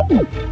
Oh!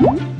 you